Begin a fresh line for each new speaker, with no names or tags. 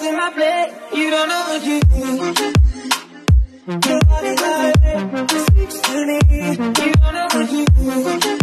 to my bed. You don't know what you do. Your body's already speaks to me. You don't know what you do.